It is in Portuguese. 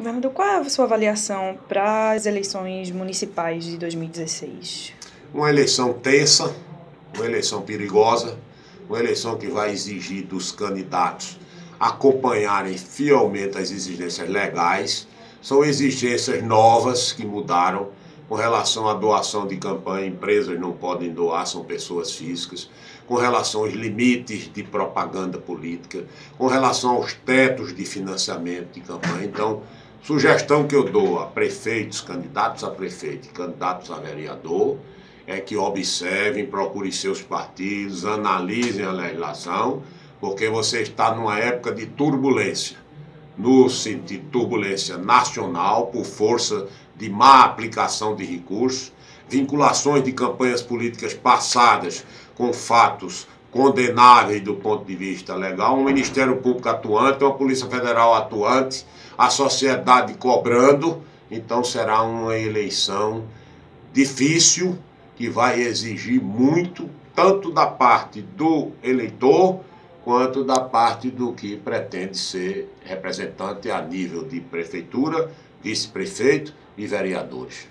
Governador, qual é a sua avaliação para as eleições municipais de 2016? Uma eleição tensa, uma eleição perigosa, uma eleição que vai exigir dos candidatos acompanharem fielmente as exigências legais. São exigências novas que mudaram com relação à doação de campanha, empresas não podem doar, são pessoas físicas, com relação aos limites de propaganda política, com relação aos tetos de financiamento de campanha. Então, Sugestão que eu dou a prefeitos, candidatos a prefeito e candidatos a vereador é que observem, procurem seus partidos, analisem a legislação, porque você está numa época de turbulência, no sentido de turbulência nacional, por força de má aplicação de recursos, vinculações de campanhas políticas passadas com fatos condenáveis do ponto de vista legal, um Ministério Público atuante, uma Polícia Federal atuante, a sociedade cobrando, então será uma eleição difícil que vai exigir muito, tanto da parte do eleitor quanto da parte do que pretende ser representante a nível de prefeitura, vice-prefeito e vereadores.